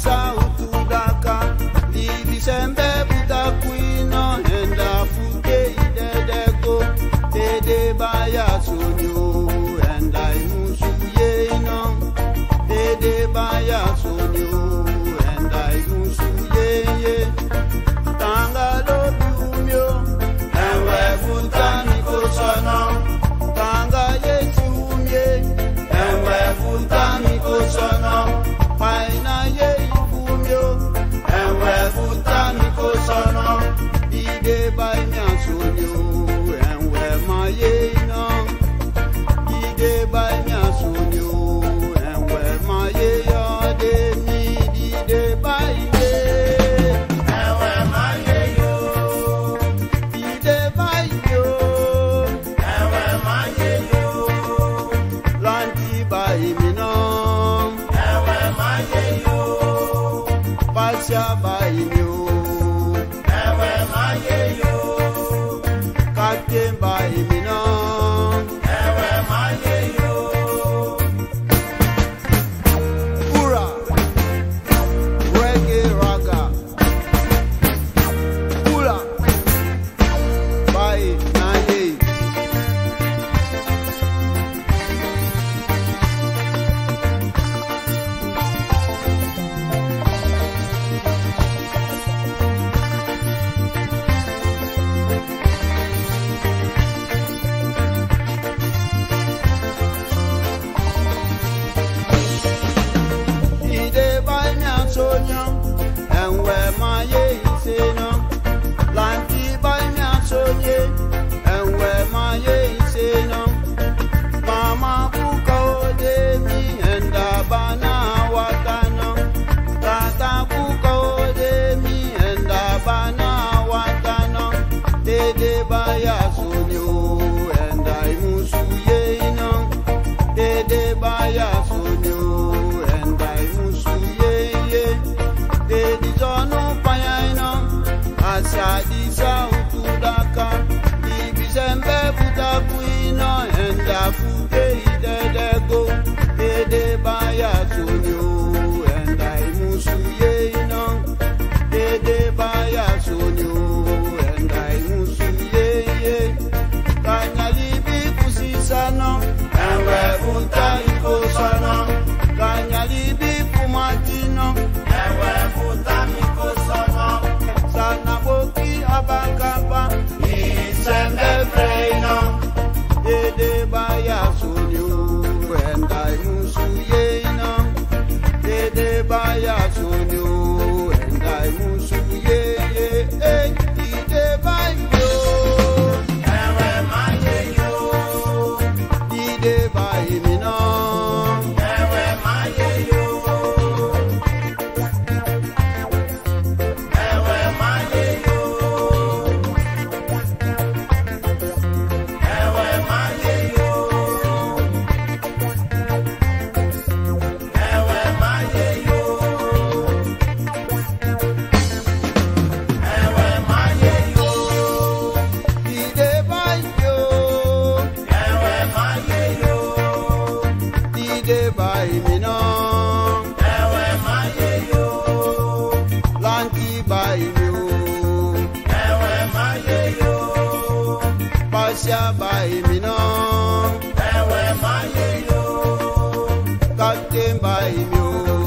saúde. Shadi báyìí o. ẹ̀wẹ̀ má yé yo. pàṣẹ báyìí mi náà. ẹ̀wẹ̀ má yé yo. kájé báyìí mi o.